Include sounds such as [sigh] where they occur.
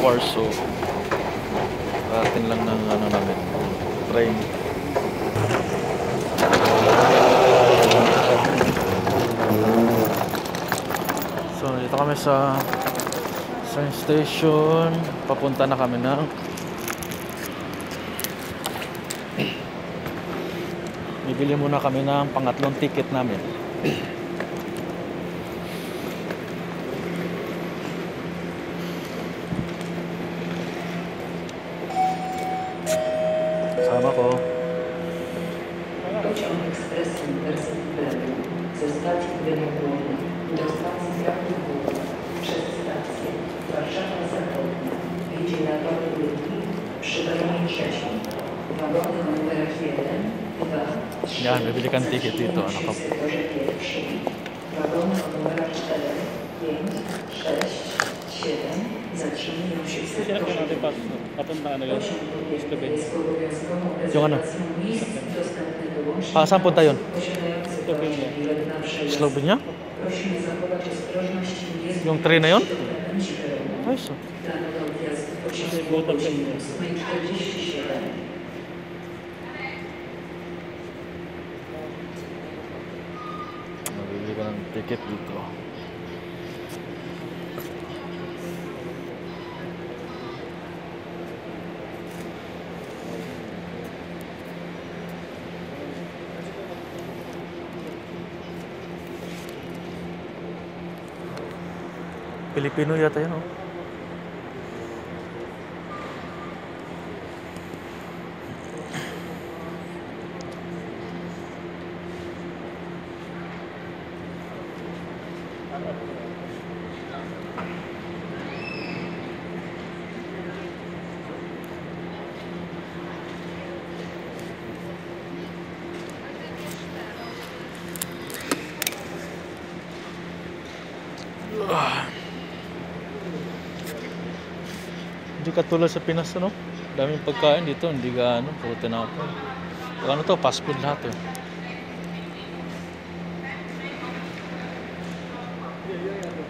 Warsaw. Karating lang ng ano namin, train. So, dito kami sa train station. Papunta na kami ng [clears throat] Bibili muna kami ng pangatlong ticket namin. [clears throat] Sama ko. Pociąg ekspres Intercity Premium ze stacji Gdynia Główna do stacji Kraków przez stację Warszawa Zachodnia jedzie na tor Gdyni przy peronie trzecim. Wagony o numerach 1, 2, 3, Yan, bibili kang ticket dito, ano ka- w sektorze pierwszym. Wagony o numerach 4, 5, 6, 7 po sektorze natin pas, no? Papunta ka. Pociąg objęty jest obowiązkową Yung ano? Ah, saan punta yun? Slovenia. Slovenia? Yung train na yun? zbliżać się do pełnu. Ay, so. Dane do odjazdu pociągu Kasi pa godzinie yun. 8.47. Nabibili ka ng ticket dito. Pilipino yata yan, oh. Hindi katulad sa Pinas, ano? Daming pagkain dito, hindi gaano, puro tinapon. Ano to, fast food lahat eh. Yeah, yeah, yeah.